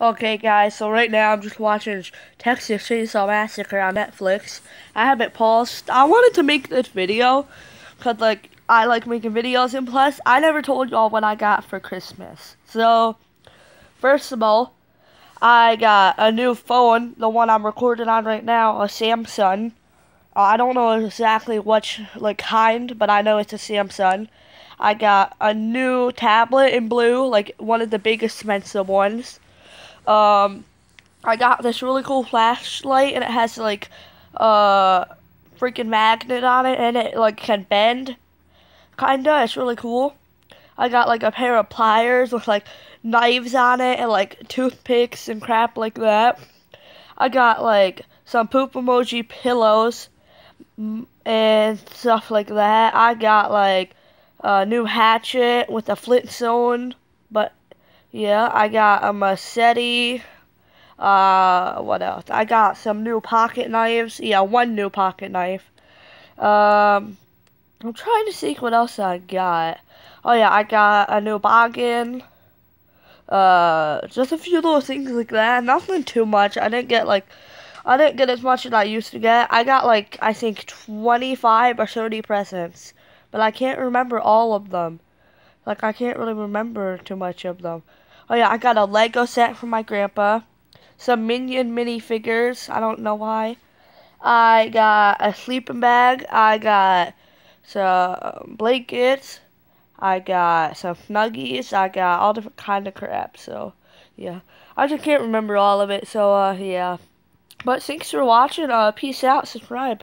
Okay, guys, so right now I'm just watching Texas Chainsaw Massacre on Netflix. I have it paused. I wanted to make this video because, like, I like making videos, and plus, I never told y'all what I got for Christmas. So, first of all, I got a new phone, the one I'm recording on right now, a Samsung. Uh, I don't know exactly which, like, kind, but I know it's a Samsung. I got a new tablet in blue, like one of the big expensive ones. Um, I got this really cool flashlight, and it has like a freaking magnet on it, and it like can bend. Kinda, it's really cool. I got like a pair of pliers with like knives on it, and like toothpicks and crap like that. I got like some poop emoji pillows and stuff like that. I got like a new hatchet with a flintstone, but yeah, I got a machete. Uh, what else? I got some new pocket knives. Yeah, one new pocket knife. Um, I'm trying to see what else I got. Oh yeah, I got a new boggin. Uh, just a few little things like that. Nothing too much. I didn't get like, I didn't get as much as I used to get. I got like, I think 25 or 30 presents. But I can't remember all of them. Like, I can't really remember too much of them. Oh, yeah, I got a Lego set from my grandpa. Some Minion minifigures. I don't know why. I got a sleeping bag. I got some blankets. I got some Snuggies. I got all different kind of crap. So, yeah. I just can't remember all of it. So, uh, yeah. But thanks for watching. Uh, peace out. Subscribe.